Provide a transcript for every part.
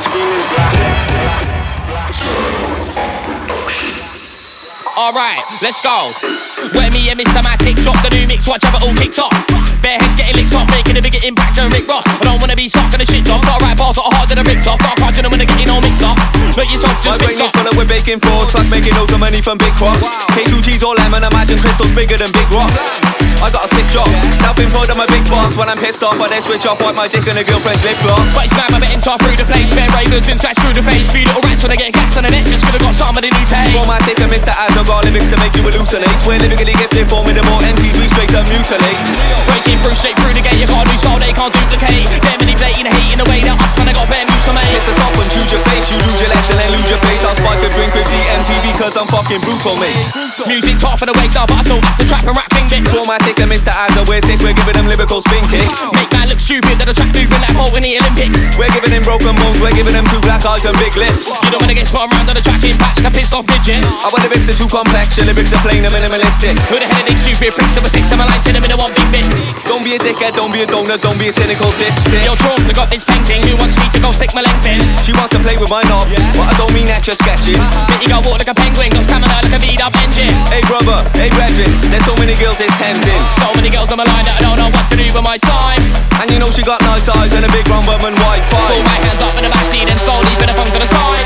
screaming black. Alright, let's go. Where me and Mr. Matic drop the new mix, watch how it all kicks off. Bare heads getting licked off, making a bigger impact than Rick Ross. I don't wanna be stuck in a shit job. Got right balls that are harder than ripped off. Let yourself My just brain mix is full of with baking frauds, like making loads of money from big crops. K2G's or lemon, imagine crystals bigger than big rocks. I got a sick job, self-employed, I'm a big boss. When I'm pissed off, I then switch off, wipe my dick and a girlfriend's lip gloss. But it's man, I'm bit into through the place. Fair ravens inside through the face. Few little rats when they get gas on the net. Just could've got some of the new tape. Romantic and Mr. Azog, all lyrics to make you hallucinate. We're lyrically gifted, forming the more MCs, we straight to mutilate. Breaking through straight through the gate. You got a new style they can't duplicate. Cause I'm fucking brutal, mate. Music top for the waist now, but I still have to trap and rap thing bits. Romantic and Mr. Azog, we're sick, we're giving them lyrical spin kicks. Make man look stupid that I track moving like Bolt in the Olympics. We're giving him broken bones, we're giving them two black eyes and big lips. You don't wanna get spun around on the track impact like a pissed off midget. Our lyrics are too complex, your lyrics are plain and minimalistic. Who the hell are these stupid pricks that will text them a them in a one big be a dickhead, don't be a donut, don't be a cynical dipstick. Yo, Trons, I got this painting. Who wants me to go stick my length in? She wants to play with my knob, but I don't mean that you're sketching. Uh-huh. Bet you got walk like a penguin, got stamina like a V-dub engine. Hey brother, hey brethren, there's so many girls it's tempting. So many girls on my line that I don't know what to do with my time. And you know she got nice eyes and a big round bum and white Pull my hands up in the backseat and slowly put the funk to the side.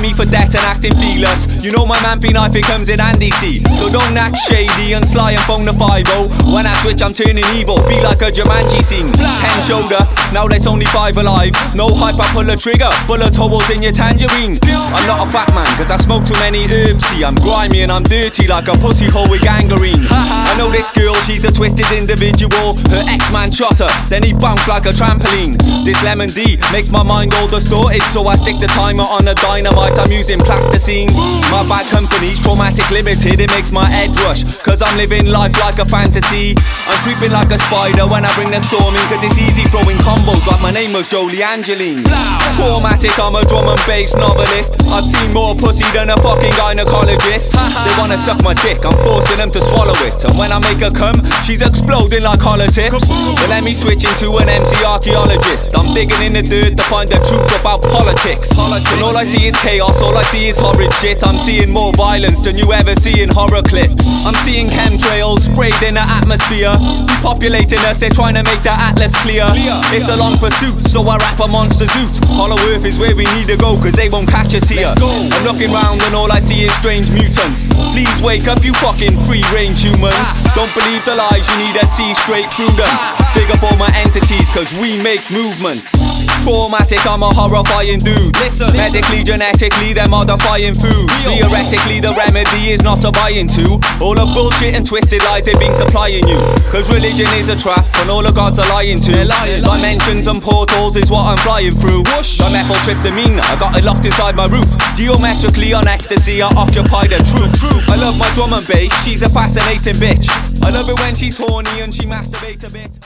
Me for debt and acting feeless, you know my man be knife it comes in handy, see. So don't act shady and sly and phone the 5 When I switch, I'm turning evil, be like a Jumanji scene. Ten shoulder, now there's only five alive. No hype, I pull a trigger, bullet holes in your tangerine. I'm not a fat man, cause I smoke too many herbs, see. I'm grimy and I'm dirty like a pussy hole with gangrene. I know this girl, she's a twisted individual. Her ex-man shot her, then he bounced like a trampoline. This lemon D makes my mind all distorted, so I stick the timer on a dynamite. I'm using plasticine. My bad company's traumatic limited, it makes my head rush. Cause I'm living life like a fantasy. I'm creeping like a spider when I bring the storm in, cause it's easy throwing combos like my name was Jolie Angeline. Traumatik, I'm a drum and bass novelist. I've seen more pussy than a fucking gynecologist. They wanna suck my dick, I'm forcing them to swallow it. And when I make her come, she's exploding like hollow tips. But let me switch into an MC archaeologist. I'm digging in the dirt to find the truth about politics. And all I see is chaos, all I see is horrid shit. I'm seeing more violence than you ever see in horror clips. I'm seeing chemtrails sprayed in the atmosphere. Depopulating us, they're trying to make the atlas clear. It's a long pursuit, so I rap a monster zoot. Hollow Earth is where we need to go, cause they won't catch us here. I'm looking round and all I see is strange mutants. Please wake up, you fucking free range humans. Don't believe the lies, you need to see straight through them. Big up all my entities, cause we make movements. Traumatik, I'm a horrifying dude. Listen, medically, genetically, they're modifying food. Theoretically, the remedy is not to buy into. All the bullshit and twisted lies they've been supplying you. Cause religion is a trap, and all the gods are lying to. Dimensions and portals is what I'm flying through. Dimethyltryptamine, I got it locked inside my roof. Geometrically on ecstasy, I occupy the truth. I love my drum and bass, she's a fascinating bitch. I love it when she's horny and she masturbates a bit.